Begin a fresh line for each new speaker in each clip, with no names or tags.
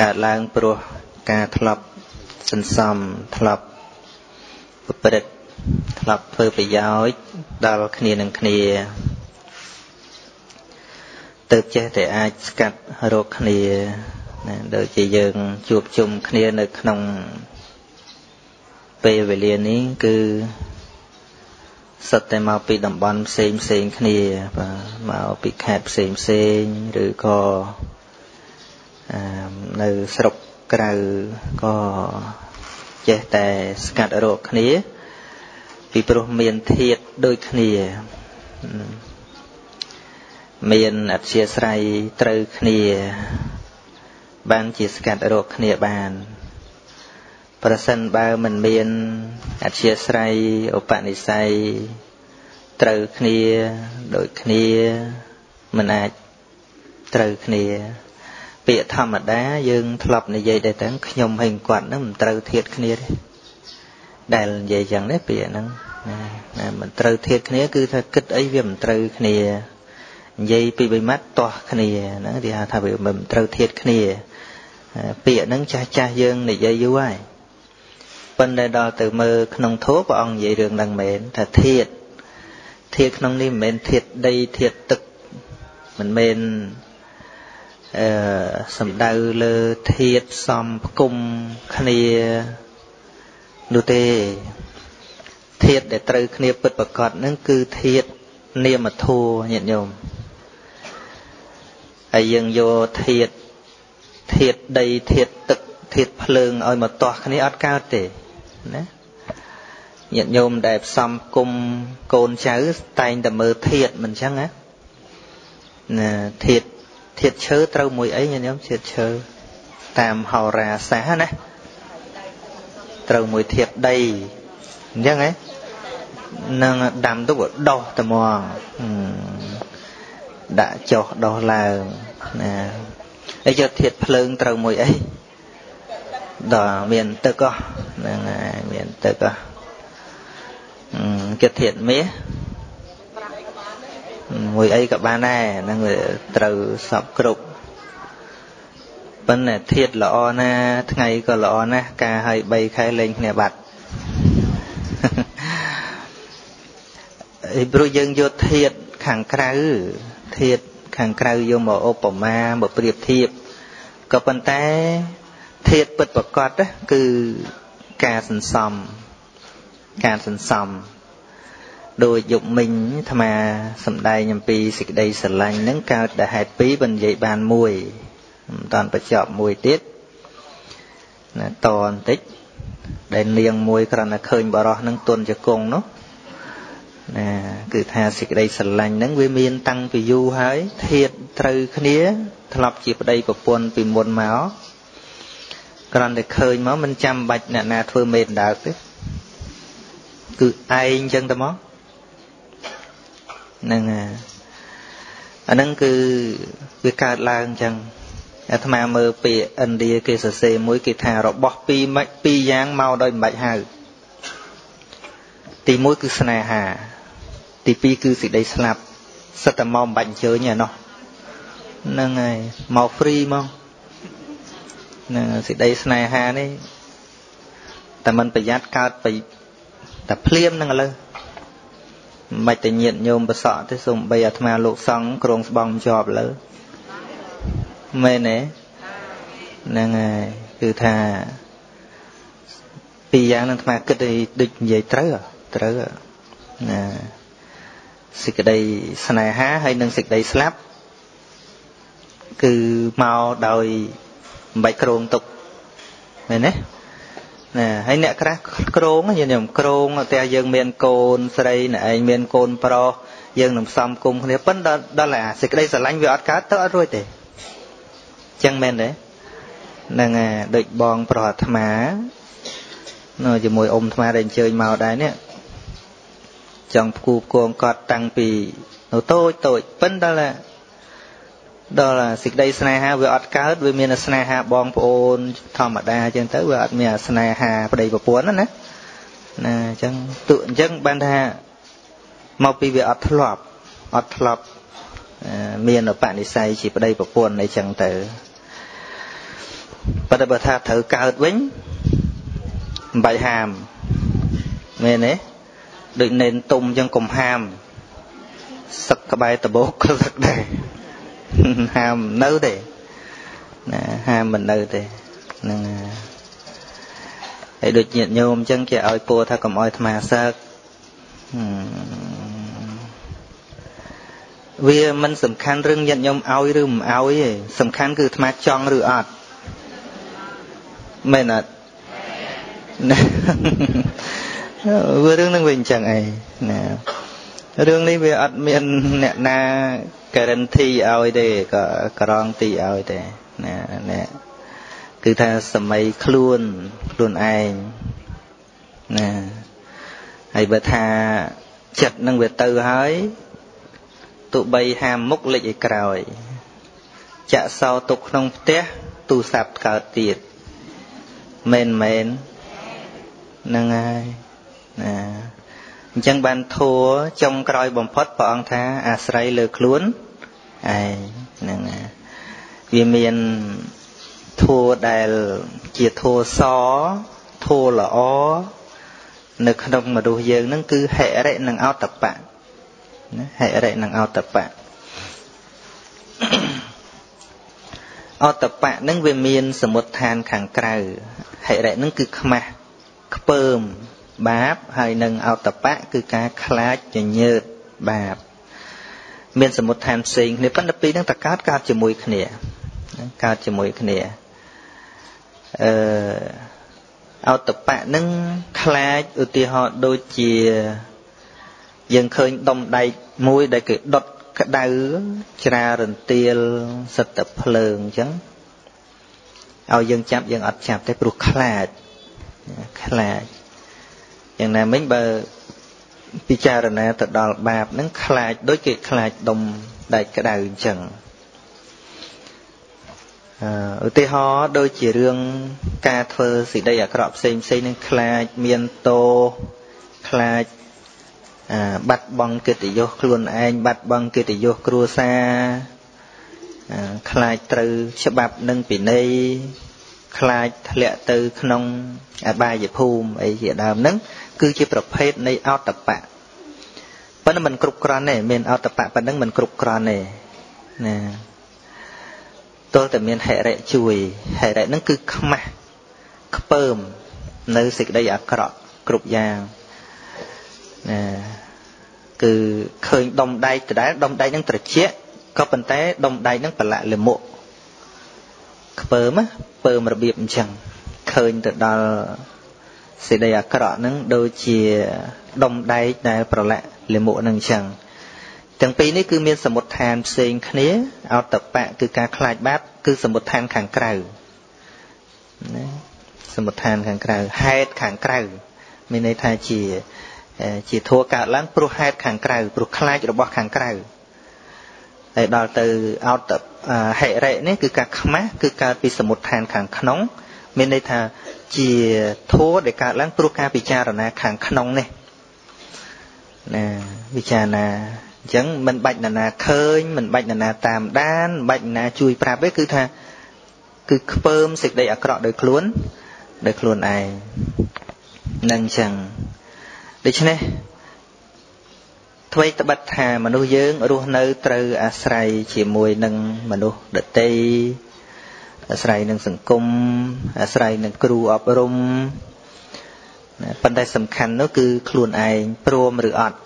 កើតឡើងព្រោះការធ្លាប់សន្សំធ្លាប់ប្រព្រឹត្តធ្លាប់ធ្វើប្រយោជន៍ដល់គ្នានឹងគ្នាទៅចេះតែអាចស្កាត់រកគ្នាណាដូចជាយើងជួបជុំគ្នានៅក្នុងពេលវេលានេះគឺសុទ្ធតែមកពីតំបន់ផ្សេងផ្សេងគ្នាបាទមកពីខេត្តផ្សេងផ្សេងឬក៏ នៅស្រុកក្រៅក៏ចេះតែស្កាត់រកគ្នា ពីព្រោះមានធាតដូចគ្នា មានអធិស្រ័យត្រូវគ្នា បានជាស្កាត់រកគ្នាបានប្រសិនបើមិនមានអធិស្រ័យឧបនិស្ស័យត្រូវគ្នាដូចគ្នាមិនអាចត្រូវគ្នា ពាក្យធម្មតាយើងធ្លាប់និយាយដែរទាំងខ្ញុំហើយគាត់ហ្នឹងមិនត្រូវធៀបគ្នាទេដែលនិយាយចឹងទេពាក្យហ្នឹងណាមិនត្រូវធៀបគ្នាគឺថាគិតអីវាមិនត្រូវគ្នានិយាយពីបីម៉ាត់ទាស់គ្នាហ្នឹងគេហៅថាវាមិនត្រូវធៀបគ្នាពាក្យហ្នឹងចាស់ចាស់យើងនិយាយយូរហើយប៉ុន្តែដល់ទៅមើលក្នុងធម៌ព្រះអង្គនិយាយរឿងហ្នឹងមែនថាធៀបធៀបក្នុងនេះមិនមែនធៀបដីធៀបទឹកមិនមែន អឺសំដៅលើធាតសំផ្គុំគ្នានោះទេធាតដែលត្រូវគ្នាពិតប្រកបហ្នឹងគឺធាតនាមធัวញាតិញោមហើយយើងយកធាតធាតដីធាតទឹកធាតភ្លើងឲ្យមកទាស់គ្នាអត់កើតទេណាញាតិញោមដែលផ្សំគុំកូនចៅតែងតែមើលធាតមិនចឹងណាណាធាត ធាតឈើត្រូវមួយអីញាតិញោមធាតឈើតាមហោរាសាស្ត្រណាត្រូវមួយធាតដីអញ្ចឹងហ៎នឹងដាំទុកដោះត្មងដាក់ចុះដោះឡើងណាហើយយកធាតភ្លើងត្រូវមួយអីដល់មានទឹកហ្នឹងហើយមានទឹកគេធាតមាស មួយអីក៏បានដែរហ្នឹងវាត្រូវសពគ្រប់ប៉ុន្តែធាតល្អណា ថ្ងៃក៏ល្អណាស់ការឲ្យ3ខែលេងគ្នាបាត់អីព្រោះយើងយកធាតខាងក្រៅធាតខាងក្រៅយកមកឧបមាមកប្រៀបធៀបក៏ប៉ុន្តែធាតពិតប្រកបគឺការសន្សំការសន្សំ ដោយយុគមិញអាត្មាសំដែងអំពីសេចក្តីស្រឡាញ់ហ្នឹងកើតតែហេតុពីរមិននិយាយបានមួយមិនតាន់បញ្ចប់មួយទៀតណាតបន្តិចដែលនាងមួយគ្រាន់តែឃើញបរោះហ្នឹងទុនជង្គង់នោះណាគឺថាសេចក្តីស្រឡាញ់ហ្នឹងវាមានតាំងពីយូរហើយធៀបត្រូវគ្នាធ្លាប់ជាប្តីប្រពន្ធពីមុនមកគ្រាន់តែឃើញមកមិនចាំបាច់អ្នកណាធ្វើមេដណ្ដើកទេគឺឯងចឹងទៅមក ហ្នឹងអាហ្នឹងគឺវាកើតឡើងអញ្ចឹងអាត្មាមើលពាក្យឥណ្ឌាគេសរសេរមួយគេថារបស់ពីរម៉េចពីរយ៉ាងមកដោយមិនបាច់ហៅទីមួយគឺស្នេហា ទីពីរគឺសេចក្តីស្លាប់សិតតែមកមិនបាច់អញ្ជើញឯណោះហ្នឹងហើយមកហ្វ្រីមកហ្នឹងសេចក្តីស្នេហានេះតែមិនប្រយ័ត្នកើតទៅតែភ្លាមហ្នឹងឥឡូវ មិនតែញាតញោមប្រសក់ទេសូម្បីអាត្មាលោកសង្ឃក្រងស្បងជាប់លើមែនទេហ្នឹងហើយគឺថាពីរយ៉ាងនឹងអាត្មាគិតដូចនិយាយត្រូវត្រូវណាសេចក្តីស្នេហាហើយនិងសេចក្តីស្លាប់គឺមកដោយមិនបាច់ក្រងទុកមែនទេ ណាហើយអ្នកខ្លះក្រងយើងខ្ញុំក្រងតែយើងមានកូនស្រីណែឯងមានកូនប្រុសយើងនឹងផ្សំគុំគ្នាប៉ុន្តែដល់អាសេចក្តីស្រឡាញ់វាអត់កើតទៅអត់រួចទេចឹងមែនទេហ្នឹងហើយដូចបងប្រុសអាត្មានៅជាមួយអ៊ំអាត្មាដែលអញ្ជើញមកដែរនេះចង់ផ្គូផ្គងគាត់តាំងពីនៅតូចតូចប៉ុន្តែ ដល់ដល់សេចក្តីស្នេហាវាអត់កើតវាមានស្នេហាបងប្អូនធម្មតាអញ្ចឹងទៅវាអត់មានស្នេហាប្តីប្រពន្ធណាណាណាអញ្ចឹងទក់អញ្ចឹងបានថាមកពីវាអត់ធ្លាប់អត់ធ្លាប់មានបនិស័យជាប្តីប្រពន្ធអីចឹងទៅប៉ុន្តែបើថាត្រូវកើតវិញមិនបាច់ហាមមែនទេដូចនេនទុំចឹងកុំហាមសឹកក្បែរដបោកក៏សឹកដែរ ហាមនៅទេណាហាមមិននៅទេហ្នឹងហើយដូចញាតិញោមអញ្ចឹងគេឲ្យពោថាកុំឲ្យអាត្មាសឹកវាមិនសំខាន់រឿងញាតិញោមឲ្យឬមិនឲ្យទេសំខាន់គឺអាត្មាចង់ឬអត់មែនអត់វារឿងនឹងវាអញ្ចឹងឯងណា រឿងនេះវាអត់មានអ្នកណា guarantee ឲ្យទេក៏ក្រងទីឲ្យទេណាណាគឺថាសម័យខ្លួនខ្លួនឯងណាហើយបើថាចិត្តនឹងវាទៅហើយទោះបីហាមមុខលេចឲ្យក្រោយចាក់សោទុកក្នុងផ្ទះទូរស័ព្ទកើតទៀតមែនមែនហ្នឹងហើយណា អញ្ចឹងបានធัวចុងក្រោយបំផុតព្រះអង្គថាអាស្រ័យលើខ្លួនឯងហ្នឹងណាវាមានធัวដែលជាធัวសធัวល្អនៅក្នុងមនុស្សយើងហ្នឹងគឺហិរិនិងអតបៈណាហិរិនិងអតបៈអតបៈហ្នឹងវាមាន សមុទ្ឋានខាងក្រៅហិរិហ្នឹងគឺខ្មាស់ខ្ពើម បាបហើយនឹងអតបៈគឺការខ្លាចញញើតបាបមានសមុទ្ឋានផ្សេងគ្នាប៉ុន្តែពីរហ្នឹងតកើតកើតជាមួយគ្នាកើតជាមួយគ្នាអឺអតបៈនឹងខ្លាចឧទាហរណ៍ដូចជាយើងឃើញដុំដែកមួយដែលគេដុតក្តៅច្រារន្ទាលសិតតែភ្លើងអញ្ចឹងឲ្យយើងចាប់យើងអត់ចាប់ទេព្រោះខ្លាចខ្លាច យ៉ាងណាមិញបើពិចារណាទៅដល់បាបហ្នឹងខ្លាចដូចគេខ្លាចដុំដែកក្តៅអញ្ចឹងឧទាហរណ៍ដូចជារឿងការធ្វើសេចក្តីអាក្រក់ផ្សេងផ្សេងនឹងខ្លាចមានតោខ្លាចបាត់បង់កិត្តិយសខ្លួនឯងបាត់បង់កិត្តិយសគ្រួសារខ្លាចត្រូវច្បាប់និងពិន័យ ខ្លាចធ្លាក់ទៅក្នុងអបាយភូមិអីជាដើមហ្នឹងគឺជាប្រភេទនៃអតបៈប៉ុន្តែมันគ្រប់គ្រាន់ទេមានអតបៈប៉ុណ្ណឹងมันគ្រប់គ្រាន់ទេណាទល់តែមានហិរិជួយហិរិហ្នឹងគឺខ្មាស់ខ្ពើមនៅសេចក្តីអាក្រក់គ្រប់យ៉ាងណាគឺឃើញដុំដែកដដែលដុំដែកហ្នឹងត្រជាក់ក៏ប៉ុន្តែដុំដែកហ្នឹងប្រឡាក់លមុខ ខ្ពើមពើមរបៀបអញ្ចឹងឃើញទៅដល់សេចក្តីអាក្រក់ហ្នឹងដូចជាដុំដែកដែលប្រឡាក់លមុខហ្នឹងអញ្ចឹងទាំងពីរនេះគឺមានសមុទ្ឋានផ្សេងគ្នាអតបៈគឺការខ្លាចបាបគឺសមុទ្ឋានខាងក្រៅណាសមុទ្ឋានខាងក្រៅហេតុខាងក្រៅមានន័យថាជាជាធัวកើតឡើងព្រោះហេតុខាងក្រៅព្រោះខ្លាចរបស់ខាងក្រៅ ហើយដល់ទៅអតហិរិនេះគឺការខ្មាស់គឺកើតពីសមុទ្ឋានខាងក្នុង មានន័យថាជាធัวដែលកើតឡើងព្រោះការពិចារណាខាងក្នុងនេះណាពិចារណាអញ្ចឹងមិនបាច់នរណាឃើញមិនបាច់នរណាតាមដានមិនបាច់នរណាជួយប្រាប់ទេគឺថាគឺខ្ពើមសេចក្តីអាក្រក់ដោយខ្លួនដោយខ្លួនឯងនឹងអញ្ចឹងដូច្នេះ អ្វីត្បិតថាមនុស្សយើងរស់នៅត្រូវអាស្រ័យជាមួយនឹងមនុស្សដតីអាស្រ័យនឹងសង្គមអាស្រ័យនឹងគ្រូអប់រំប៉ុន្តែសំខាន់នោះគឺខ្លួនឯងព្រមឬអត់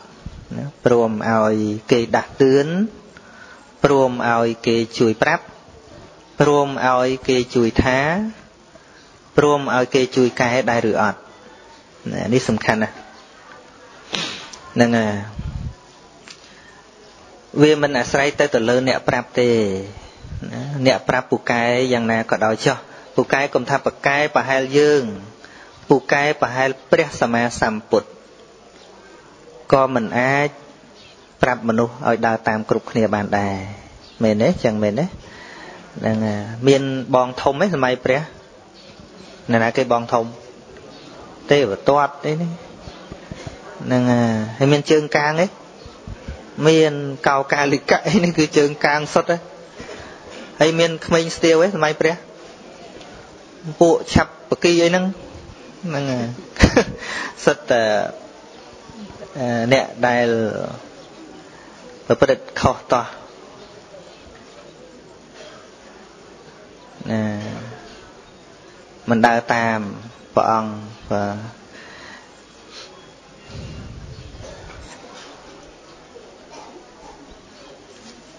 ណាព្រមឲ្យគេដាស់តឿនព្រមឲ្យគេជួយប្រាប់ព្រមឲ្យគេជួយថាព្រមឲ្យគេជួយកែដែរឬអត់នេះសំខាន់ណាស់ហ្នឹងហើយ វាមិនអាស្រ័យទៅទៅលើអ្នកប្រាប់ទេអ្នកប្រាប់ពូកែយ៉ាងណាក៏ដោយចោះពូកែកុំថាបកែប្រហែលយើងពូកែប្រហែលព្រះសម្មាសម្ពុទ្ធក៏មិនអាចប្រាប់មនុស្សឲ្យដើរតាមគ្រប់គ្នាបានដែរមែនទេចឹងមែនទេហ្នឹងមានបងធំទេសម័យព្រះណាណាគេបងធំទេវតាត់ទេនេះហ្នឹងហើយមានជើងកាងទេ មានកោកាលិកៈនេះគឺជើងកាងសុទ្ធហើយមានក្មេងស្ទាវទេសម័យព្រះពួកឆាប់បកីអីហ្នឹងហ្នឹងសិតតែអ្នកដែលប្រព្រឹត្តខុសតោះណាមិនដើរតាមព្រះអង្គបាទ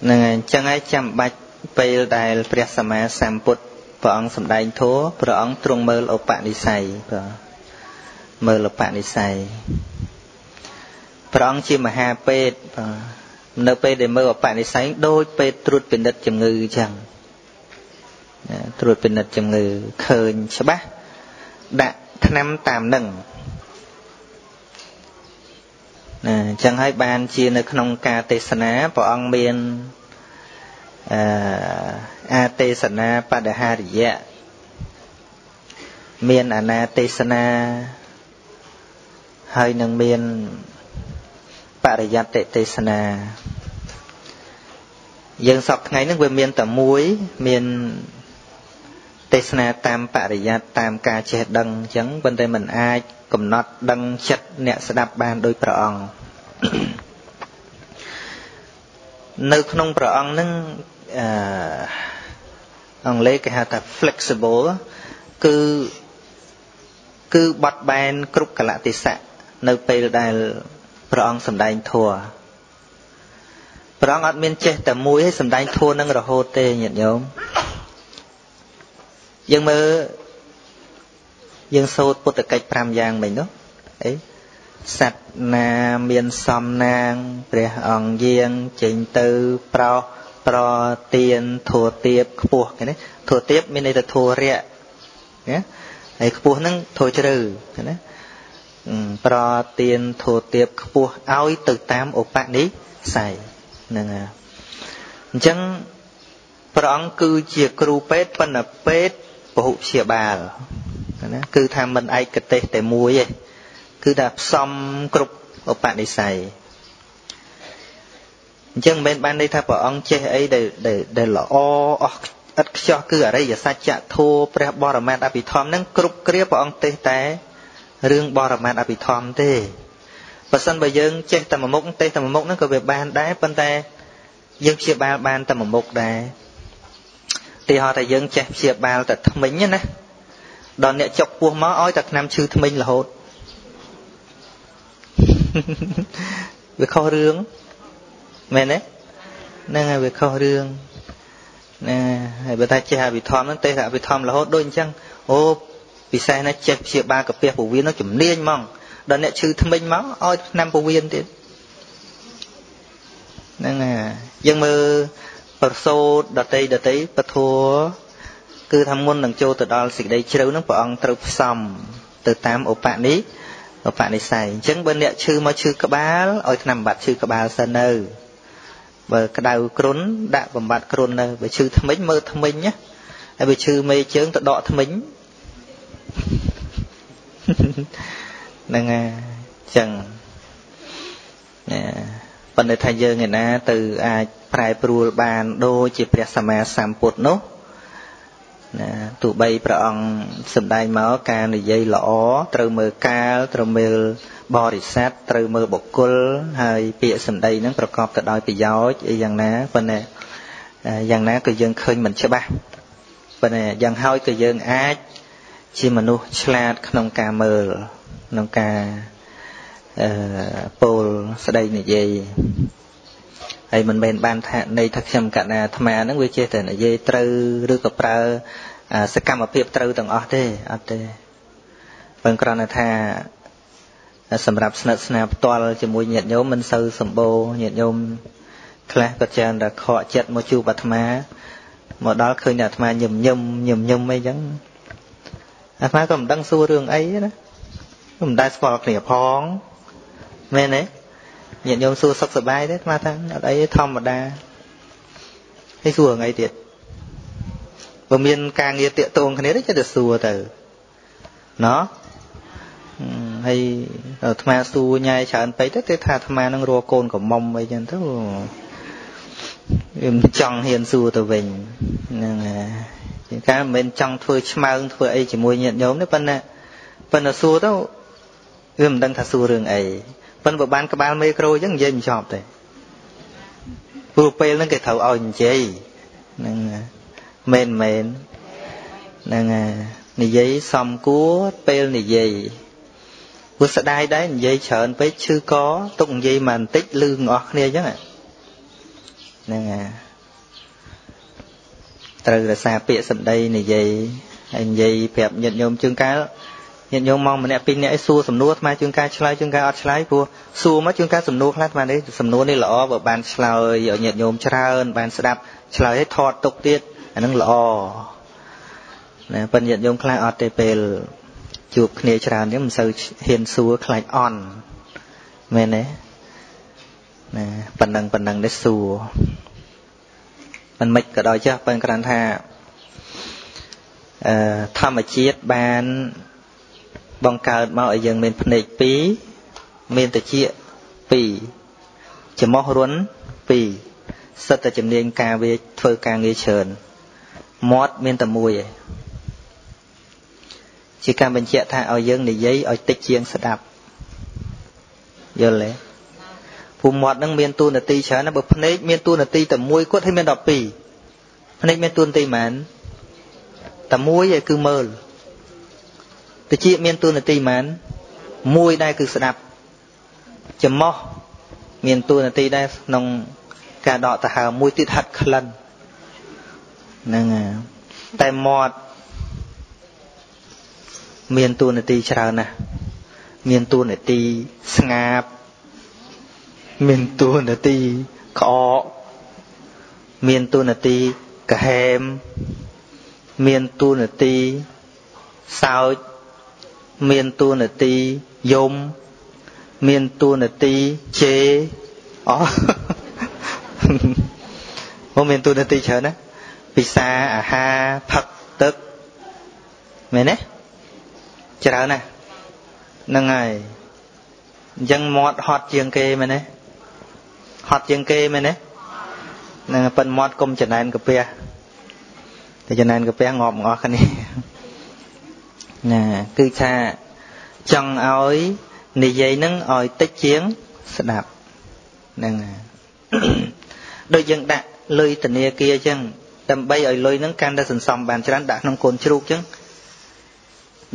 ហ្នឹងហើយអញ្ចឹងហើយចាំបាច់ពេលដែលព្រះសម្មាសម្ពុទ្ធព្រះអង្គសម្ដែងធម៌ព្រះអង្គទ្រង់មើលឧបនិស្ស័យបាទមើលឧបនិស្ស័យព្រះអង្គជាមហាពេទ្យបាទនៅពេលដែលមើលឧបនិស្ស័យដូចពេទ្យត្រួតពិនិត្យជំងឺអញ្ចឹងត្រួតពិនិត្យជំងឺឃើញច្បាស់ដាក់ថ្នាំតាមនឹង ណាអញ្ចឹងហើយបានជានៅក្នុងការទេសនាព្រះអង្គមានអឺអាទេសនាបដហារិយៈមានអនាទេសនាហើយនឹងមានបរិយត្តិទេសនាយើងសពថ្ងៃហ្នឹងវាមានតែមួយមានទេសនាតាមបរិយត្តិតាមការចេះដឹងអញ្ចឹងប៉ុន្តែมันអាច កំណត់ដឹងចិត្តអ្នកស្ដាប់បានដោយព្រះអង្គនៅក្នុងព្រះអង្គនឹងអឺអង់គ្លេសគេហៅថា flexible គឺគឺបត់បែនគ្រប់កលៈទេសៈនៅពេលដែលព្រះអង្គសម្ដែងធัวព្រះអង្គអត់មានចេះតែមួយឲ្យសម្ដែងធัวនឹងរហូតទេញាតិញោមយើងមើល យើងសូត្រពុទ្ធកិច្ច5យ៉ាងមិញនោះអីសត្វណាមានសំណាងព្រះអង្គយាងចេញទៅប្រោសប្រទៀនធัวទៀបខ្ពស់គេណាធัวទៀបមានន័យថាធัวរៈណាហើយខ្ពស់ហ្នឹងធัวជ្រៅណាប្រទៀនធัวទៀបខ្ពស់ឲ្យទៅតាមឧបនិស្ស័យហ្នឹងហើយអញ្ចឹងព្រះអង្គគឺជាគ្រូពេទ្យប៉ុន្តែពេទ្យពហុព្យាបាល ណាគឺថាមិនឯកទេសតែមួយទេគឺថាផ្សំគ្រប់ឧបនិស្ស័យអញ្ចឹងមិនមែនបានន័យថាព្រះអង្គចេះអីដែលដែលល្អអស់ឥតខ្ចោះគឺអរិយសច្ចធម៌ព្រះបរមត្ថអភិធម្មនឹងគ្រប់គ្រាព្រះអង្គទេសតែរឿងបរមត្ថអភិធម្មទេបើសិនបើយើងចេះតែមួយមុខទេសតែមួយមុខហ្នឹងក៏វាបានដែរប៉ុន្តែយើងព្យាបាលបានតែមួយមុខដែរទីហោថាយើងចេះព្យាបាលតែថ្មិញណា ដល់អ្នកចុកពោះមកឲ្យតែថ្នាំឈឺថ្មិញរហូតវាខុសរឿងមែនទេហ្នឹងហើយវាខុសរឿងណាហើយបើថាចេះអភិធម្មហ្នឹងទេអភិធម្មរហូតដូចអញ្ចឹងអូពិសេសណាស់ចេះព្យាបាលកាពះពោះវៀននោះជំនាញហ្មងដល់អ្នកឈឺថ្មិញមកឲ្យថ្នាំពោះវៀនទៀតហ្នឹងហើយយើងមើលប្រសូតដតីដតីពធัว គឺថាមុននឹងចូលទៅដល់សេចក្តីជ្រៅហ្នឹងព្រះអង្គត្រូវផ្សំទៅតាមឧបនិឧបនិស្ស័យអញ្ចឹងបើអ្នកឈឺមកឈឺក្បាលឲ្យថ្នាំបំបត្តិឈឺក្បាលសិននៅបើក្តៅគ្រុនដាក់បំបត្តិគ្រុននៅបើឈឺថ្មិញមើលថ្មិញណាហើយបើឈឺមេជើងទៅដកថ្មិញហ្នឹងហើយចឹងណាប៉ុន្តែថាយើងឯណាទៅអាចប្រែប្រួលបានដូចជាព្រះសម្មាសម្ពុទ្ធនោះ ណាទោះបីព្រះអង្គសម្ដែងមកការនិយាយល្អត្រូវមើលកាលត្រូវមើលបរិស័ទត្រូវមើលបុគ្គលហើយពាក្យសម្ដីហ្នឹងប្រកបទៅដោយប្រយោជន៍អីយ៉ាងណាប៉ុន្តែយ៉ាងណាក៏យើងឃើញមិនច្បាស់ប៉ុន្តែយ៉ាងហើយក៏យើងអាចជាមនុស្សឆ្លាតក្នុងការមើលក្នុងការអឺពោលស្ដីនិយាយ ហើយមិនមែនបានថានៃថាខ្ញុំកណាអាត្មាហ្នឹងវាចេះតែនិយាយត្រូវឬក៏ប្រើសកម្មភាពត្រូវទាំងអស់ទេអត់ទេពឹងគ្រាន់តែថាសម្រាប់ស្និទ្ធស្នាលផ្ទាល់ជាមួយញាតិញោមមិនសូវសម្បូរញាតិញោមខ្លះក៏ច្រើនតែខកចិត្តមកជួបអាត្មាមកដល់ឃើញអាត្មាញឹមញឹមញឹមញឹមអីចឹងអាត្មាក៏មិនដឹងសួររឿងអីណាមិនដែលស្គាល់គ្នាផងមែនទេ ញាតិញោមសួរសុខសប្បាយទេអាត្មាថាអត់អីធម្មតាហើយសួររឿងអីទៀតបើមានការងារតាកតងគ្នាទេចិត្តតែសួរទៅណោះហើយអាត្មាសួរញ៉ៃច្រើនពេកទៅគេថាអាត្មានឹងរកកូនកំមុំអីចឹងទៅវាមិនចង់ហ៊ានសួរទៅវិញហ្នឹងហើយជាការមិនមែនចង់ធ្វើឆ្មើងធ្វើអីជាមួយញាតិញោមទេប៉ុន្តែប៉ុន្តែសួរទៅវាមិនដឹងថាសួររឿងអី ប៉ុន្តែបើបានក្បាលមេក្រូអញ្ចឹងនិយាយមិនចប់ទេព្រោះពេលហ្នឹងគេត្រូវឲ្យនិយាយហ្នឹងមែនមែនហ្នឹងនិយាយសំគួរពេលនិយាយព្រោះស្ដាយដែរនិយាយច្រើនពេកឈឺកទុកនិយាយមកបន្តិចលឺងអស់គ្នាអញ្ចឹងហ្នឹងហើយត្រូវរក្សាពាក្យសម្ដីនិយាយហើយនិយាយប្រាប់ញាតិញោមជើងកាល ញាតិញោមមកម្នាក់ពីរនាក់ឲ្យសួរសំណួរអាជើងកាលឆ្លើយជើងកាលអត់ឆ្លើយព្រោះសួរមកជើងកាលសំណួរខ្លះអានេះសំណួរនេះល្អបើបានឆ្លើយឲ្យញាតិញោមច្រើនបានស្ដាប់ឆ្លើយឲ្យថតទុកទៀតអានឹងល្អណាប៉ុន្តែញាតិញោមខ្លះអត់ទេពេលជួបគ្នាច្រើននេះមិនសូវហ៊ានសួរខ្លាចអន់មែនទេណាប៉ុណ្ណឹងប៉ុណ្ណឹងនេះសួរមិនមិនក៏ដោយចេះប៉ុន្តែគ្រាន់ថាអឺធម្មជាតិបាន បង្កើតមកឲ្យយើងមានភ្នែក2មានតិច2ច្រមុះរុន2សិតតែជំនាញការវាធ្វើការងារច្រើនមាត់មានតែមួយឯងជាការបញ្ជាក់ថាឲ្យយើងនិយាយឲ្យតិចជាងស្ដាប់យល់ទេភូមិមាត់នឹងមានទូនាទីច្រើនណាបើភ្នែកមានទូនាទីតែមួយគាត់ឲ្យមាន12ភ្នែកមានទូនាទីប៉ុន្មានតែមួយឯគឺមើល តិចមានទូនាទីប៉ុន្មានមួយដែរគឺស្ដាប់ចំោះមានទូនាទីដែរក្នុងការដកដង្ហើមមួយទៀតហាត់ក្លិនហ្នឹងតែមាត់មានតួនាទីច្រើនណាស់មានតួនាទីស្ងាបមានតួនាទីក្អកមានតួនាទីកាហែមមានតួនាទីសោច មានតួនាទីយំ មានតួនាទីជេអូមកមានតួនាទីច្រើនណាពិសាអាហារផឹកទឹកមែនទេច្រើនណាស់ហ្នឹងហើយអញ្ចឹងមាត់ហត់ជាងគេមែនទេហត់ជាងគេមែនទេហ្នឹងប៉ិនមាត់កុំចំណែនកាពះតែចំណែនកាពះងាប់ងអស់គ្នា ណាគឺថាចង់ឲ្យនិយាយនឹងឲ្យតិចជាងស្ដាប់ហ្នឹងដូចយើងដាក់លុយធនាគារអញ្ចឹងដើម្បីឲ្យលុយនឹងកាន់តែសន្សំបានច្រើនដាក់ក្នុងកូនជ្រូកអញ្ចឹង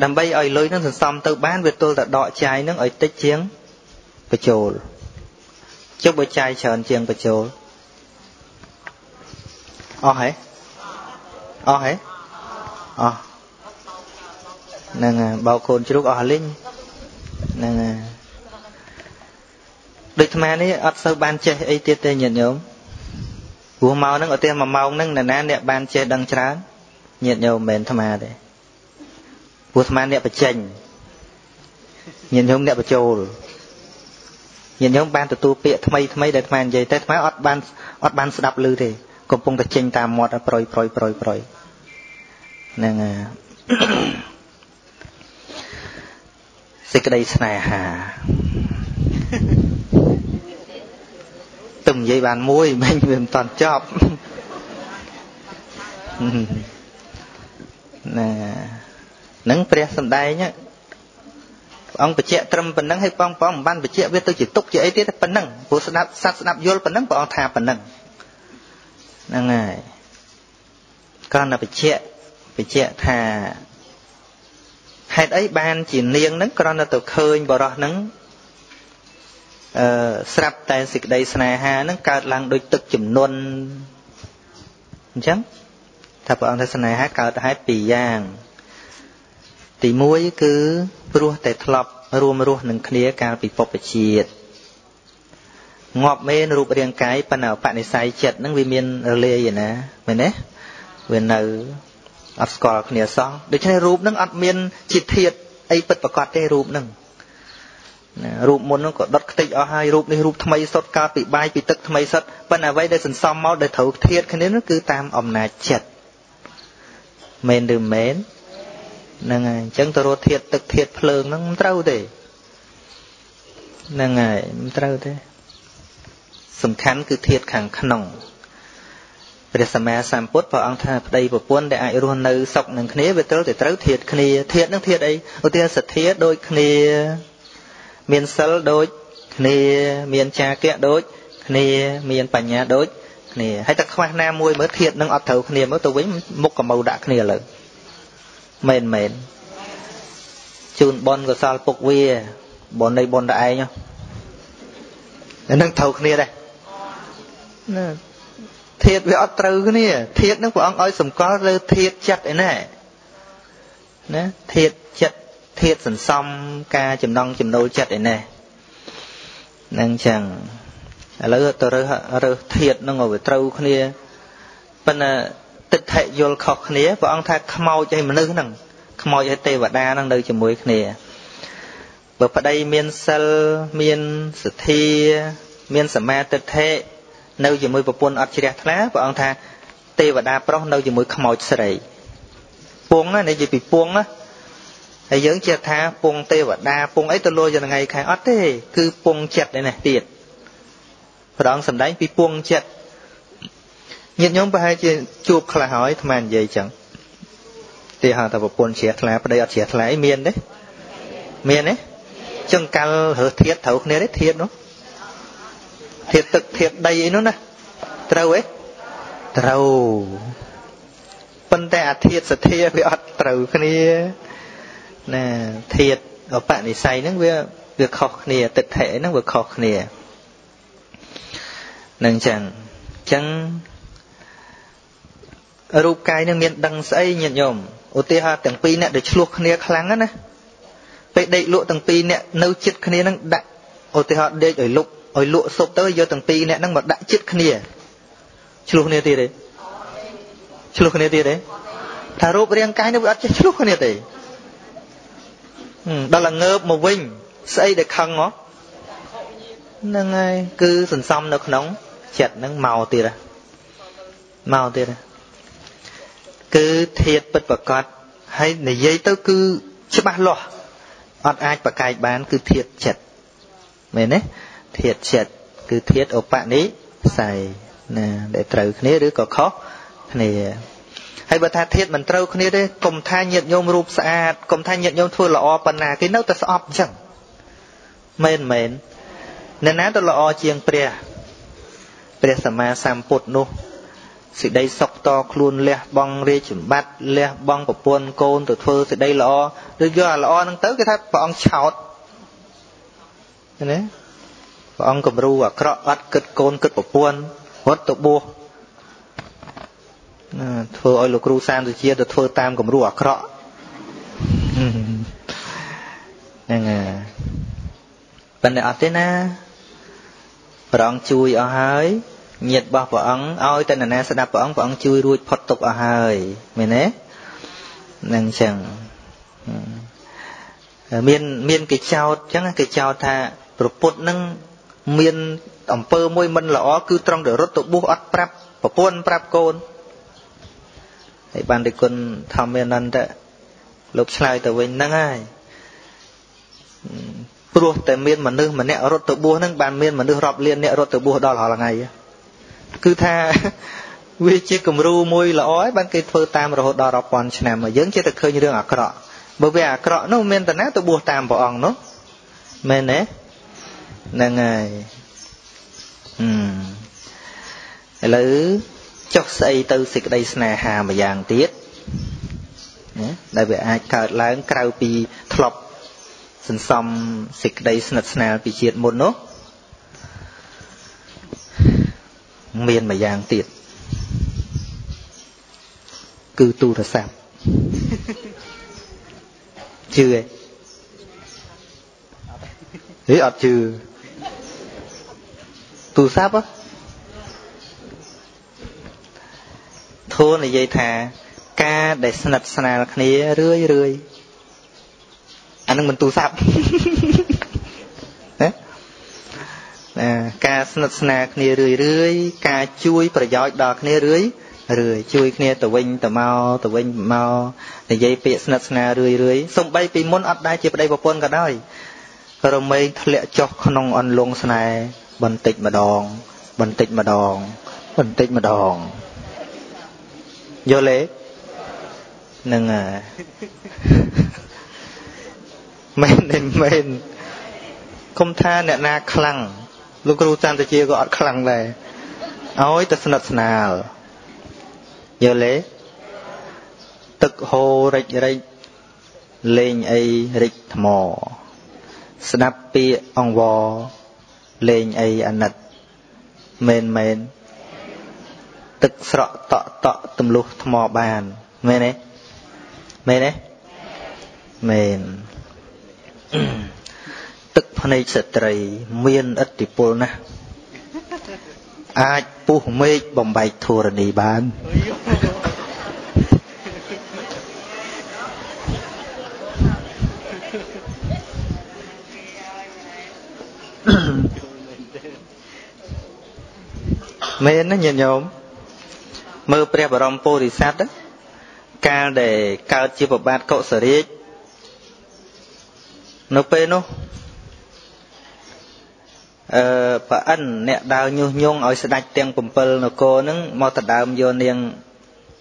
ដើម្បីឲ្យលុយនឹងសន្សំទៅបានវាទល់តែដកចាយនឹងឲ្យតិចជាងបញ្ចូលចុះបើចាយច្រើនជាងបញ្ចូលអស់ហ៎អស់ហ៎អស់ ហ្នឹងបោកកូនជ្រូកអស់លីងហ្នឹងដូចអាត្មានេះអត់សូវបានចេះអីទៀតទេញាតិញោមព្រោះមកហ្នឹងឧទាហរណ៍មួយម៉ោងហ្នឹងនរណាអ្នកបានចេះដឹងច្រើនញាតិញោមមិនមែនអាត្មាទេព្រោះអាត្មាអ្នកបញ្ចេញញាតិញោមអ្នកបញ្ចូលញាតិញោមបានទទួលពាក្យថ្មីថ្មីដែលអាត្មានិយាយតែអាត្មាអត់បានអត់បានស្ដាប់ឮទេកំពុងតែចេញតាមមាត់ប្រយប្រយប្រយប្រយហ្នឹង សេចក្តីស្នេហាទំនិយាយបានមួយមិញវាមិនតាន់ចប់ណានឹងព្រះសំដែងព្រះអង្គបញ្ជាក់ត្រឹមប៉ុណ្ណឹងហើយបងបងមិនបានបញ្ជាក់វាទៅជាទុកជាអីទៀតប៉ុណ្ណឹងព្រោះស្ដាប់សត្វស្ដាប់យល់ប៉ុណ្ណឹងព្រះអង្គថាប៉ុណ្ណឹងហ្នឹងហើយគ្រាន់តែបញ្ជាក់បញ្ជាក់ថា ហេតុអីបានជានាងហ្នឹងគ្រាន់តែទៅឃើញបរោះហ្នឹងអឺស្រាប់តែសេចក្តីស្នេហាហ្នឹងកើតឡើងដោយទឹកចំនួនអញ្ចឹងថាព្រះអង្គថាស្នេហាកើតហេតុពីរយ៉ាង ទី1គឺព្រោះតែធ្លាប់រួមរស់នឹងគ្នាកាលពីពុព្វជាតិងាប់មែនរូបរាងកាយប៉ុន្តែបនិស័យចិត្តហ្នឹងវាមានរលាយណាមែនទេវានៅ អត់ស្គាល់គ្នាសោះដូច្នេះរូបហ្នឹងអត់មានជាធាតអីពិតប្រកបទេរូបហ្នឹងណារូបមុនហ្នឹងក៏ដុតខ្ទេចអស់ហើយរូបនេះរូបថ្មីសុទ្ធកើតពីបាយពីទឹកថ្មីសុទ្ធប៉ុន្តែអ្វីដែលសន្សំមកដែលត្រូវធាតគ្នានោះគឺតាមអំណាចចិត្តមែនឬមែនហ្នឹងហើយអញ្ចឹងទៅរត់ធាតទឹកធាតភ្លើងហ្នឹងមិនត្រូវទេហ្នឹងហើយមិនត្រូវទេសំខាន់គឺធាតខាងក្នុង ព្រះសម្មាសម្ពុទ្ធព្រះអង្គថាប្តីប្រពន្ធដែលអាចរស់នៅសុខនឹងគ្នាវាត្រូវតែត្រូវធៀបគ្នាធៀបនឹងធៀបអីឧទាហរណ៍សទ្ធាដូចគ្នា មានសិលដូចគ្នា មានចាគៈដូចគ្នា មានបញ្ញាដូចគ្នាហើយតែខ្វះណាមួយមើលធៀបនឹងអត់ត្រូវគ្នាមើលទៅវិញមុខកមៅដាក់គ្នាលើមែនមែនជូនបនកសលពុកវាបននៃបនតឯងហ្នឹងត្រូវគ្នាដែរណា ធាតវាអត់ត្រូវគ្នាធាតហ្នឹងព្រះអង្គឲ្យសម្គាល់លើធាតចិត្តឯណាណាធាតចិត្តធាតសន្សំការចំណងចំណូលចិត្តឯណាហ្នឹងចឹងឥឡូវទៅរើសរើសធាតហ្នឹងឲ្យវាត្រូវគ្នាប៉ុន្តែទិដ្ឋិយល់ខុសគ្នាព្រះអង្គថាខ្មោចឲ្យមនុស្សហ្នឹងខ្មោចឲ្យទេវតាហ្នឹងនៅជាមួយគ្នាបើប្តីមានសិលមានសទ្ធា មានសមាទិដ្ឋិ នៅជាមួយប្រពន្ធអត់ជ្រះថ្លាព្រះអង្គថាទេវតាប្រុសនៅជាមួយខ្មោចស្រីពងណានិយាយពីពងណាហើយយើងជឿថាពងទេវតាពងអីទៅលួយ៉ាងថ្ងៃខែអត់ទេ គឺពងចិត្តឯនេះទៀតព្រះអង្គសម្ដែងពីពងចិត្តញាតិញោមប្រហែលជាជួបខ្លះហើយអាត្មានិយាយចឹងទីហៅថាប្រពន្ធជ្រះថ្លាប្តីអត់ជ្រះថ្លាអីមានទេមានទេចឹងកាលរើសធៀបត្រូវគ្នាទេធៀបនោះ ធៀបទឹកធៀបដីអីនោះណាត្រូវទេត្រូវប៉ុន្តែអាធៀបសទ្ធាវាអត់ត្រូវគ្នាណាធៀបអបនិស័យហ្នឹងវាវាខុសគ្នាទិដ្ឋិហ្នឹងវាខុសគ្នានឹងចឹងចឹងរូបកាយនឹងមានដឹងស្អីញាតិញោមឧទាហរណ៍ទាំងពីរអ្នកដែលឆ្លោះគ្នាខ្លាំងណាពេលដេកលក់ទាំងពីរអ្នកនៅចិត្តគ្នានឹងដាក់ឧទាហរណ៍ដេកឲ្យលុក ឲ្យលក់សុបទៅយកទាំងពីរអ្នកហ្នឹងមកដាក់ចិត្តគ្នាឆ្លោះគ្នាទៀតទេឆ្លោះគ្នាទៀតទេថារូបរាងកាយនេះវាអត់ចេះឆ្លោះគ្នាទេដល់ល្ងើបមកវិញស្អីដែលខឹងហ៎ហ្នឹងហើយគឺសន្សំនៅក្នុងចិត្តហ្នឹងមកទៀតមកទៀតគឺធាតពិតប្រកបហើយនិយាយទៅគឺច្បាស់លាស់អត់អាចប្រកែកបាន គឺធាតចិត្តមែនទេ ធាតចិត្តគឺធាតឧបនិស្ស័យណាដែលត្រូវគ្នាឬក៏ខុសគ្នាហើយបើថាធាតមិនត្រូវគ្នាទេកុំថាញាតញោមរូបស្អាតកុំថាញាតញោមធ្វើល្អប៉ុណ្ណាគេនៅតែស្អប់អញ្ចឹងមែនមែនអ្នកណាទៅល្អជាងព្រះព្រះសម្មាសម្ពុទ្ធនោះសេចក្តីសុខតខ្លួនលះបង់រាជសម្បត្តិលះបង់ប្រពន្ធកូនទៅធ្វើសេចក្តីល្អឬយកអាល្អហ្នឹងទៅគេថាព្រះអង្គឆោតណា ព្រះអង្គគំរូអាក្រក់អត់គិតកូនគិតប្រពន្ធរត់ទៅបួសណាធ្វើឲ្យលោកគ្រូសានទៅជាទៅធ្វើតាមគំរូអាក្រក់ហ្នឹងហើយប៉ុន្តែអត់ទេណាព្រះអង្គជួយអស់ហើយញាតរបស់ព្រះអង្គឲ្យតែនរណាស្ដាប់ព្រះអង្គព្រះអង្គជួយរួចផុតទុកអស់ហើយមែនទេហ្នឹងចឹងមានមានគេចោតចឹងគេចោតថាប្រពុតនឹង មានអំពើមួយមិនល្អគឺត្រង់តែរត់ទៅបួសអត់ប្រាប់ប្រពន្ធប្រាប់កូនហើយបានតែគុណធម្មអនន្តលោកឆ្លើយទៅវិញហ្នឹងហើយព្រោះតែមានមនុស្សម្នាក់រត់ទៅបួសហ្នឹងបានមានមនុស្សរាប់លានអ្នករត់ទៅបួសដល់រាល់ថ្ងៃគឺថាវាជាគំរូមួយល្អហើយបានគេធ្វើតាមរហូតដល់រាប់ពាន់ឆ្នាំហើយយើងចេះតែឃើញរឿងអាក្រក់បើវាអាក្រក់នោះមានតាណាទៅបួសតាមព្រះអង្គនោះមែនទេ ហ្នឹងហើយឥឡូវចុះស្អីទៅសេចក្តីស្នេហាមួយយ៉ាងទៀតណាដែលវាអាចកើតឡើងក្រៅពីធ្លាប់សន្សំសេចក្តីស្និទ្ធស្នាលពីជាតិមុននោះមានមួយយ៉ាងទៀតគឺទូរស័ព្ទជឿទេហេអត់ជឿ ទូរស័ព្ទធូននិយាយថា ការដែលស្និទ្ធស្នាលគ្នារឿយរឿយអានឹងមិនទូរស័ព្ទណាណាការស្និទ្ធស្នាលគ្នារឿយរឿយការជួយប្រយោជន៍ដល់គ្នារឿយរឿយជួយគ្នាទៅវិញទៅមកទៅវិញមកនិយាយពាក្យស្និទ្ធស្នាលរឿយរឿយសំបីពីមុនអត់ដែរជាប្តីប្រពន្ធក៏ដោយ រមែងធ្លាក់ចុះក្នុងអន្លង់ស្នេហ៍បន្តិចម្ដង បន្តិចម្ដង បន្តិចម្ដងយល់ទេនឹងហើយមែនទេមែនគុំថាអ្នកណាខ្លាំងលោកគ្រូចន្ទជាក៏អត់ខ្លាំងដែរឲ្យតែស្និទ្ធស្នាលយល់ទេទឹកហូររិចរិចលេងអីរិចថ្ម ស្ដាប់ពាក្យអង្វរលេងអីអាណិតមែនមែនទឹកស្រក់តក់តក់ទម្លុះថ្មបានមែនទេមែនទេមែនទឹកភ្នែកស្ត្រី មានឥទ្ធិពលណាស់អាចពុះមេឃបំបែកធរណីបាន មែនណាញាតិញោមមើលព្រះបរមពុរិស័ទកាលដែលកើតជាប្របាទកុសរាជនៅពេលនោះអឺប្រអិនអ្នកដើរញុះញង់ឲ្យស្ដេចទាំង7នគរនឹងមកដដើមយកនាង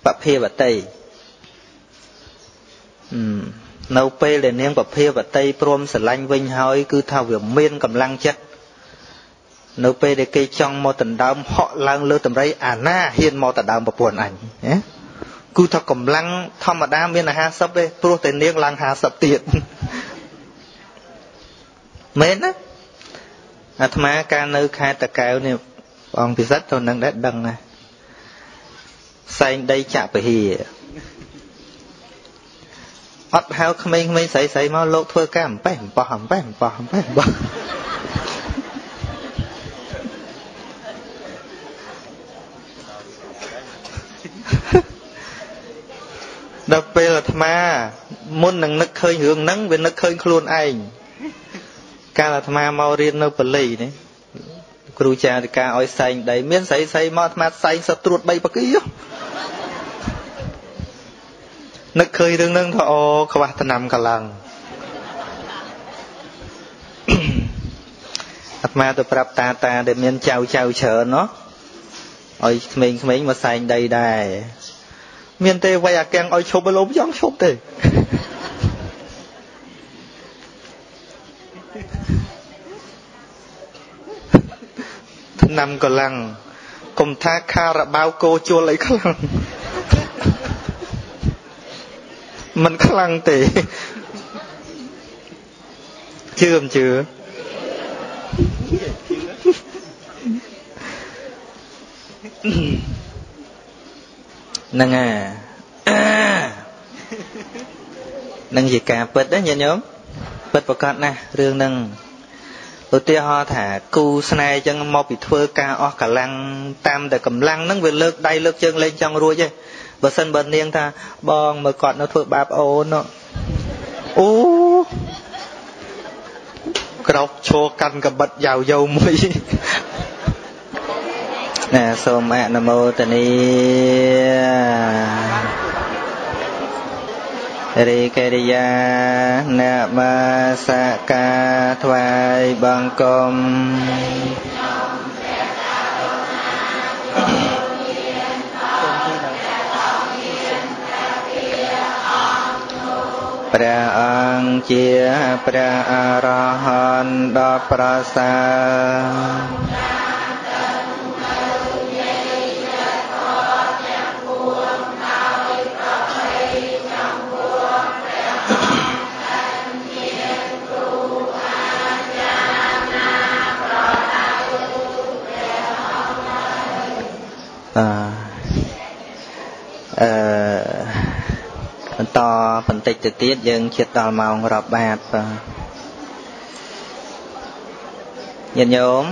បភាវតីនៅពេលដែលនាងបភាវតីព្រមស្រឡាញ់វិញហើយ គឺថាវាមានកម្លាំងចិត្ត នៅពេលដែលគេចង់មកដណ្ដើមហក់ឡើងលើតម្រៃអាណាហ៊ានមកដណ្ដើមប្រពន្ធអញណាគឺថាកម្លាំងធម្មតាមាន50ទេព្រោះតែនាងឡើង50ទៀតមែនណាអាត្មាកាលនៅខេត្តតាកែវនេះព្រះអង្គពិសិដ្ឋទៅនឹងដែរដឹងណាសែងដីចាក់ពហិអត់ហៅក្មេងៗស្រីស្រីមកលោកធ្វើការអំប៉េះអំប៉ោះអំប៉េះអំប៉ោះអំប៉េះអំប៉ោះ ដល់ពេលអាត្មាមុននឹងនឹកឃើញរឿងហ្នឹងវានឹកឃើញខ្លួនឯងកាលអាត្មាមករៀននៅបលីនេះគ្រូចារិកាឲ្យសែងដីមានស្រីស្រីមកអាត្មាសែងសត្រួត3បកីនឹកឃើញរឿងហ្នឹងថាអូខ្វះតំណាំកម្លាំងអាត្មាទៅប្រាប់តាតាដែលមានចៅចៅច្រើនណោះឲ្យក្មេងៗមកសែងដីដែរ មានទេវ័យអាកាំងឲ្យឈប់លោកចង់ឈប់ទេឆ្នាំកលាំងកុំថាខារបាវគោជួលអីខ្លាំងมันខ្លាំងទេជឿមិនជឿ ហ្នឹងអានឹងជាការពិតណាញាតិញោមពិតប្រកបណាស់រឿងហ្នឹងឧទាហរណ៍ថាគូស្នេហ៍អញ្ចឹងមកពីធ្វើការអស់កម្លាំងតាមតែកម្លាំងហ្នឹងវាលើកដៃលើកជើងលេងចង់រួចទេបើសិនបើនាងថាបងមើលគាត់នៅធ្វើបាបអូនអូក្រោកឈរកាន់កបិតយ៉ាវយោមួយ ណាសូមអនុមោទនីរីកិរិយានមាសកាថ្វាយបង្គំព្រះអង្គជាព្រះអរហន្តដ៏ប្រសើរ បន្តបន្តិចទៅទៀតយើងជិតដល់ម៉ោងរាប់បាតបាទញាតិញោម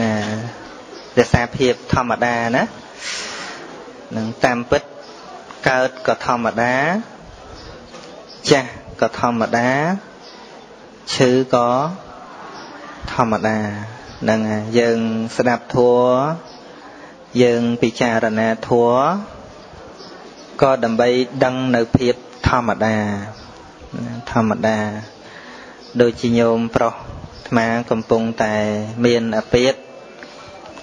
ណារក្សាភាពធម្មតាណានឹងតាមពិតកើតក៏ធម្មតាចាស់ក៏ធម្មតាឈឺក៏ធម្មតានឹងយើងស្ដាប់ធัว យើងពិចារណាធัวក៏ដើម្បីដឹងនៅភាពធម្មតាធម្មតាដូចជាញោមប្រុសអាត្មាកំពុងតែមានអាពាត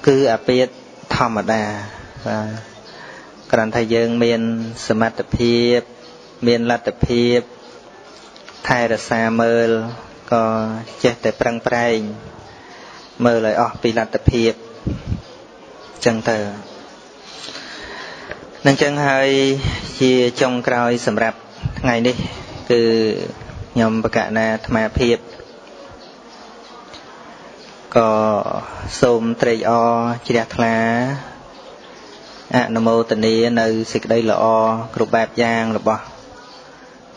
គឺអាពាតធម្មតាបាទគ្រាន់តែយើងមានសមត្ថភាពមានលទ្ធភាពថែរក្សាមើលក៏ចេះតែប្រឹងប្រែងមើលឲ្យអស់ពីលទ្ធភាព ចឹងទៅនឹងចឹងហើយជាចុងក្រោយសម្រាប់ថ្ងៃនេះ គឺខ្ញុំបកណាអាត្មាភាពក៏សូមត្រេកអរជ្រះថ្លាអនុមោទនានៅសេចក្តីល្អគ្រប់បែបយ៉ាងរបស់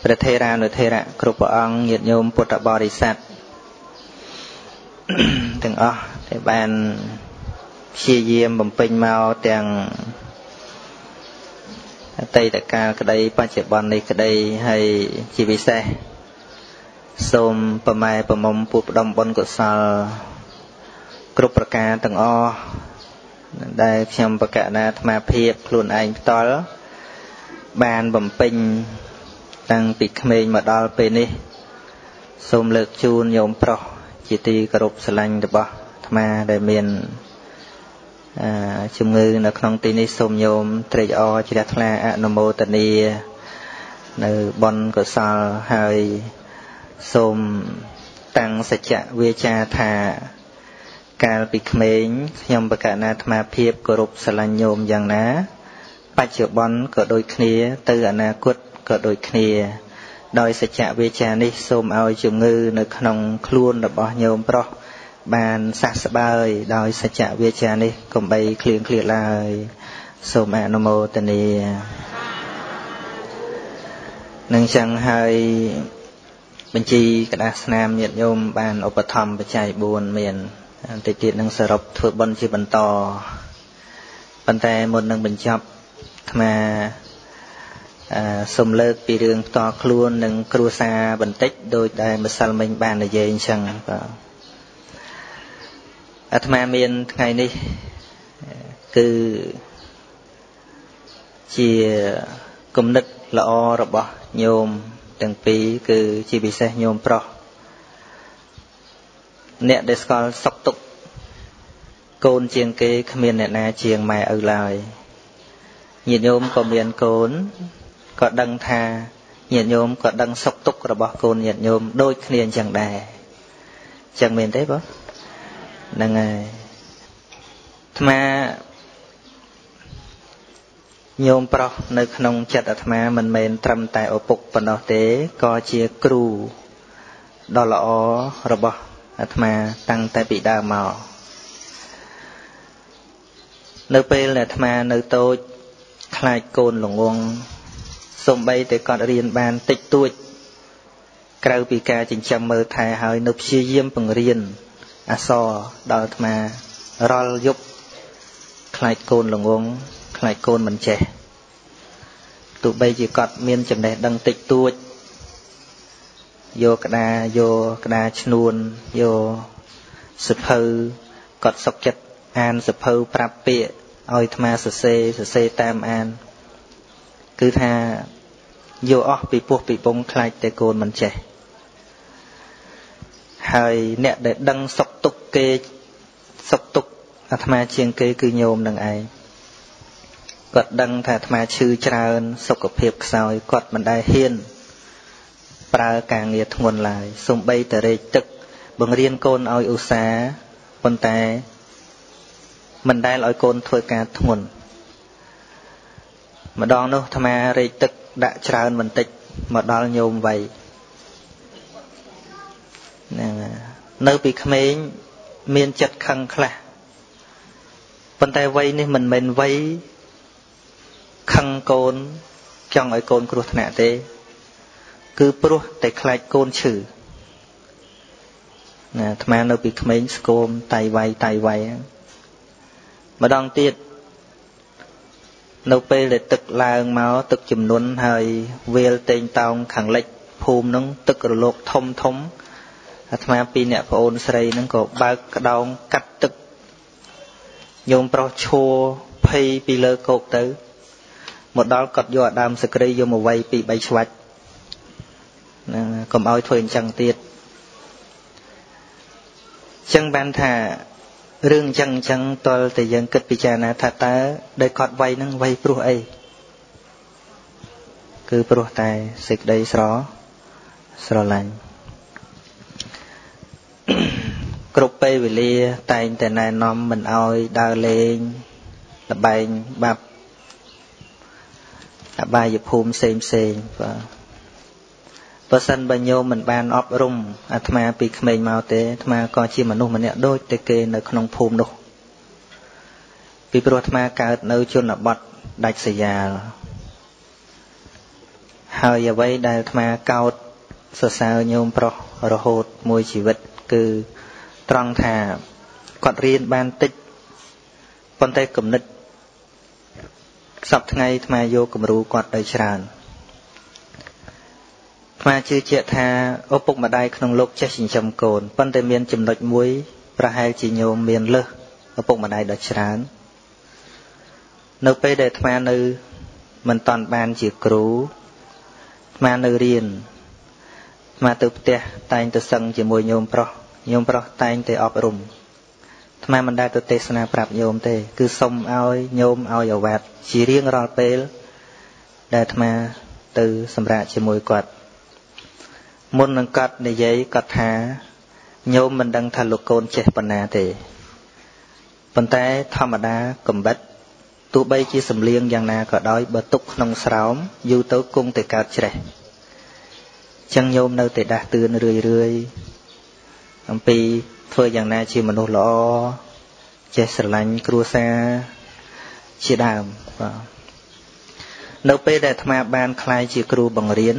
ព្រះថេរានុថេរៈគ្រប់ព្រះអង្គញាតិញោមពុទ្ធបរិស័ទទាំងអស់ដែលបាន ព្យាយាមបំពេញមកទាំងអតីតកាលក្តីបច្ចុប្បន្ននេះក្តីហើយជាពិសេសសូមប្រម៉ែប្រមុំពួកផ្ដុំបុណ្យកុសល គ្រប់ប្រការទាំងអស់ដែលខ្ញុំបកណាអាត្មាភាពខ្លួនឯងផ្ទាល់បានបំពេញតាំងពីក្មេងមកដល់ពេលនេះ សូមលើកជូនញោមប្រុសជាទីគោរពស្រឡាញ់របស់អាត្មាដែលមាន ជំងឺនៅក្នុងទីនេះសូមញោមត្រេកអរជ្រះថ្លាអនុមោទនានៅបុណ្យកុសលហើយសូមតាំងសច្ចៈវាចាថាកាលពីក្មេងខ្ញុំបកណាអាត្មាភាពគោរពស្រឡាញ់ញោមយ៉ាងណា បច្ចុប្បន្នក៏ដូចគ្នា ទៅអនាគតក៏ដូចគ្នា ដោយសច្ចៈវាចានេះសូមឲ្យជំងឺនៅក្នុងខ្លួនរបស់ញោមប្រុស បានសះស្បើយដោយសច្ចៈវាចានេះកុំបីឃ្លៀងឃ្លាតឡើយសូមអនុមោទនានឹងចឹងហើយបញ្ជីកដាស្នាមញាតិញោមបានឧបត្ថម្ភបច្ច័យ4មានបន្តិចទៀតនឹងសរុបធ្វើបុណ្យជាបន្តប៉ុន្តែមុននឹងបញ្ចប់អាត្មាសូមលើកពីរឿងផ្ទាល់ខ្លួននិងគ្រួសារបន្តិចដោយដែលម្សិលមិញបាននិយាយអញ្ចឹងបាទ អាត្មាមានថ្ងៃនេះគឺជាគំនិតល្អរបស់ញោមទាំងពីរគឺជាពិសេសញោមប្រុសអ្នកដែលស្គាល់សុខទុក្ខកូនជាងគេគ្មានអ្នកណាជាងម៉ែឪឡើយញាតិញោមក៏មានកូនក៏ដឹងថាញាតិញោមក៏ដឹងសុខទុក្ខរបស់កូនញាតិញោមដូចគ្នាអញ្ចឹងដែរអញ្ចឹងមែនទេបង ហ្នឹងហើយអាត្មាញោមប្រុសនៅក្នុងចិត្តអាត្មាមិនមែនត្រឹមតែឪពុកប៉ុណ្ណោះទេក៏ជាគ្រូដ៏ល្អរបស់អាត្មាតាំងតែពីដើមមកនៅពេលដែលអាត្មានៅតូចខ្លាចកូនល្ងងសំបីតែគាត់រៀនបានតិចតួចក្រៅពីការចិញ្ចឹមមើលថែហើយនៅព្យាយាមបង្រៀន អសរដល់អាត្មារាល់យប់ខ្លាចកូនល្ងងខ្លាចកូនមិនចេះទោះបីជាគាត់មានចំណេះដឹងតិចតួចយកក្តារយកក្តារឈ្នួនយកសភៅកត់សុកចិត្តអានសភៅប្រាប់ពាក្យឲ្យអាត្មាសរសេរសរសេរតាមអាន គឺថាយកអស់ពីពោះពីបងខ្លាចតែកូនមិនចេះ ហើយអ្នកដែលដឹងសុខទុក្ខគេសុខទុក្ខអាត្មាជាងគេគឺញោមនឹងឯងគាត់ដឹងថាអាត្មាឈឺច្រើន សុខភាពខ្សោយគាត់មិនដែលហ៊ាន ប្រើការងារធ្ងន់ឡើយសំបីតរេកទឹក បង្រៀនកូនឲ្យឧស្សាហ៍ប៉ុន្តែមិនដែលឲ្យកូនធ្វើការធ្ងន់ម្ដងនោះអាត្មារេកទឹកដាក់ច្រើនបន្តិចមកដល់ញោមវ័យហ្នឹង នៅពីក្មេងមានចិត្តខឹងខ្លះប៉ុន្តែវ័យនេះមិនមែនវ័យខឹងកូនចង់ឲ្យកូនគ្រោះថ្នាក់ទេ គឺព្រោះតែខ្លាចកូនឈឺណាអាត្មានៅពីក្មេងស្គមតៃវៃតៃវៃម្ដងទៀតនៅពេលដែលទឹកឡើងមកទឹកចំនួនហើយវាលតេងតោងខាងលិចភូមិនឹងទឹករលកធំធំ អាត្មាពីរអ្នកប្អូនស្រីហ្នឹងក៏បើកក្តោងកាត់ទឹកញោមប្រុសឈួរភ័យពីលើគោកទៅមកដល់គាត់យកអាដើមសក្រីយកមកវាយពី3ឆ្វាច់ណាកុំឲ្យធ្វើអញ្ចឹងទៀតចឹងបានថារឿងអញ្ចឹងអញ្ចឹងតលតែយើងគិតពិចារណាថាតើដែលគាត់វាយនឹងវាយព្រោះអីគឺព្រោះតែសេចក្តីស្រស្រឡាញ់ គ្រប់ពេលវេលាតែងតែណែនាំមិនអោយដើរលេងលបែងបាប់អបាយភូមិផ្សេងផ្សេងបាទបើសិនបើញោមមិនបានអប់រំអាត្មាពីក្មេងមកទេអាត្មាក៏ជាមនុស្សម្នាក់ដូចតែគេនៅក្នុងភូមិនោះពីព្រោះអាត្មាកើតនៅជនបទដាច់ស្រយាលហើយអ្វីដែលអាត្មាកោតសរសើរញោមប្រុសរហូតមួយជីវិត គឺ ត្រង់ថាគាត់រៀនបានតិចប៉ុន្តែគំនិតសពថ្ងៃអាត្មាយកគំរូគាត់ទៅច្រើនអាត្មាជឿជាក់ថាឪពុកម្ដាយក្នុងលោកចេះចិញ្ចឹមកូនប៉ុន្តែមានចំណុចមួយ ប្រហែលជាញោមមានលើសឪពុកម្ដាយដ៏ច្រើន នៅពេលដែលអាត្មានៅ មិនតាន់បានជាគ្រូអាត្មានៅរៀនអាត្មាទៅផ្ទះតែងទៅសឹងជាមួយញោមប្រុស ញោមប្រុសតែងតែអប់រំអាត្មាមិនដែលទៅទេសនាប្រាប់ញោមទេ គឺសុំឲ្យញោមឲ្យអាវ៉ាត់ជារៀងរាល់ពេល ដែលអាត្មាទៅសម្រាប់ជាមួយគាត់មុននឹងគាត់និយាយគាត់ថាញោមមិនដឹងថាលោកកូនចេះប៉ុណ្ណាទេប៉ុន្តែធម្មតាកំបិតទោះបីជាសំលៀងយ៉ាងណាក៏ដោយបើទុកក្នុងស្រោមយូរទៅគង់តែកើតច្រេះចឹងញោមនៅតែដាស់តឿនរឿយរឿយ អំពីធ្វើយ៉ាងណាជាមនុស្សល្អចេះស្រឡាញ់គ្រួសារជាដើមបាទនៅពេលដែលអាត្មាបានក្លាយជាគ្រូបង្រៀន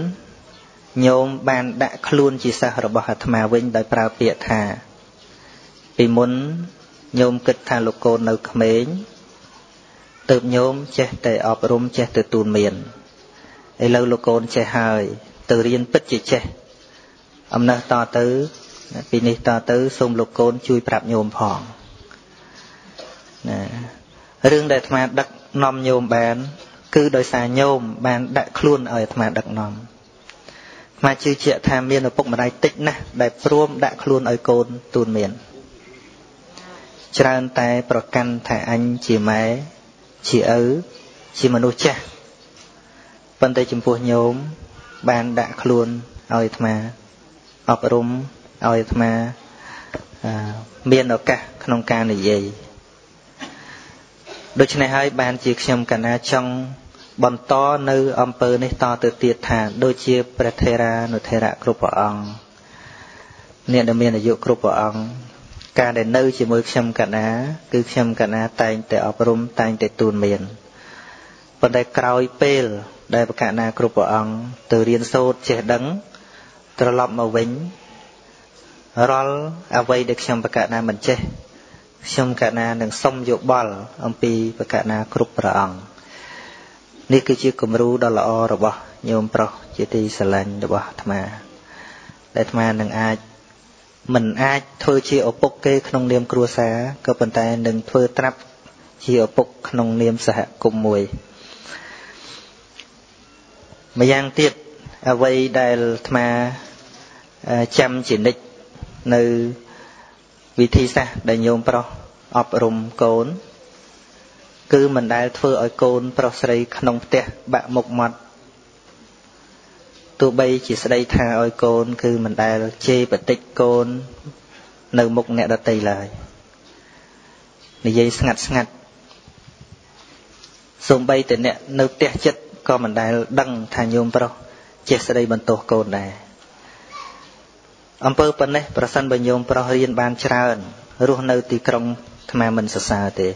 ញោមបានដាក់ខ្លួនជាសិស្សរបស់អាត្មាវិញដោយប្រើពាក្យថាពីមុនញោមគិតថាលោកកូននៅក្មេងទៅញោមចេះតែអប់រំចេះទៅទូនមានឥឡូវលោកកូនចេះហើយ ទៅរៀនពិតជាចេះអំណះតទៅ ពីនេះតទៅសូមលោកកូនជួយប្រាប់ញោមផងណារឿងដែលអាត្មាដឹកនាំញោមបាន គឺដោយសារញោមបានដាក់ខ្លួនឲ្យអាត្មាដឹកនាំអាត្មាជឿជាក់ថាមានឪពុកម្ដាយតិចណាស់ដែលព្រមដាក់ខ្លួនឲ្យកូនទូនមានច្រើនតែប្រកាន់ថាអញជាម៉ែជាឪជាមនុស្សចាស់ប៉ុន្តែចំពោះញោមបានដាក់ខ្លួនឲ្យអាត្មាអប់រំ ឲ្យអាត្មាមានឱកាសក្នុងការនិយាយដូច្នេះហើយបានជាខ្ញុំកណាចង់បន្តនៅអំពើនេះតទៅទៀតថាដូចជាព្រះថេរានុថេរៈគ្រប់ព្រះអង្គអ្នកដែលមានអាយុគ្រប់ព្រះអង្គការដែលនៅជាមួយខ្ញុំកណាគឺខ្ញុំកណាតែងតែអប់រំតែងតែទូនមានប៉ុន្តែក្រោយពេលដែលបកណាគ្រប់ព្រះអង្គទៅរៀនសូត្រចេះដឹងត្រឡប់មកវិញ រាល់អ្វីដែលខ្ញុំបកណាមិនចេះខ្ញុំកណានឹងសុំយោបល់អំពីបកណាគ្រប់ព្រះអង្គនេះគឺជាគំរូដ៏ល្អរបស់ញោមប្រុសជាទីស្រឡាញ់របស់អាត្មាដែលអាត្មានឹងអាចមិនអាចធ្វើជាឪពុកគេក្នុងនាមគ្រួសារក៏ប៉ុន្តែនឹងធ្វើត្រាប់ជាឪពុកក្នុងនាមសហគមន៍មួយម្យ៉ាងទៀតអ្វីដែលអាត្មាចាំជានិច្ច នៅវិធីសាស្ត្រដែលញោមប្រុសអប់រំកូន គឺមិនដែលធ្វើឲ្យកូនប្រុសស្រីក្នុងផ្ទះបាក់មុខមាត់ទោះបីជាស្ដីថាឲ្យកូន គឺមិនដែលជេរបតិចកូន នៅមុខអ្នកដតីឡើយនិយាយស្ងាត់ស្ងាត់សូម្បីតែអ្នកនៅផ្ទះចិត្តក៏មិនដែលដឹងថាញោមប្រុសចេះស្ដីបន្ទោសកូនដែរ អំពើប៉ុណ្ណេះប្រសិនបើញោមប្រុសរៀនបានច្រើនរស់នៅទីក្រុងអាត្មាមិនសរសើរទេ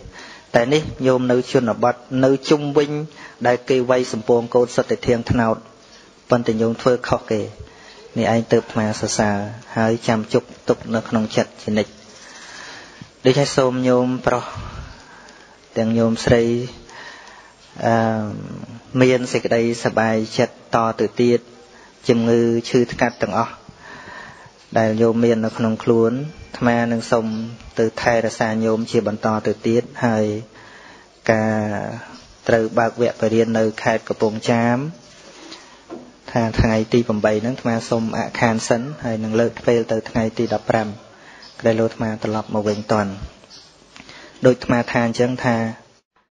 តែនេះញោមនៅជនបទនៅជុំវិញ ដែលគេវាយសម្ពងកូនសុទ្ធតែធៀងថ្នោតប៉ុន្តែញោមធ្វើខុសគេនេះឯងទៅអាត្មាសរសើរហើយចាំជុកទុកនៅក្នុងចិត្តជានិច្ចដូច្នេះសូមញោមប្រុសទាំងញោមស្រីអឺមានសេចក្តីសบายចិត្តតទៅទៀតជំងឺឈឺថ្កាត់ទាំងអស់ ដែលញោមមាននៅក្នុងខ្លួនអាត្មានឹងសូមទៅថែរក្សាញោមជាបន្តទៅទៀតហើយការត្រូវបើកវគ្គបរិញ្ញានៅខេត្តកំពង់ចាមថាថ្ងៃទី8ហ្នឹងអាត្មាសូមអខានសិនហើយនឹងលើកពេលទៅថ្ងៃទី15ក្រែលោអាត្មាត្រឡប់មកវិញតន់ដូចអាត្មាថាអញ្ចឹងថា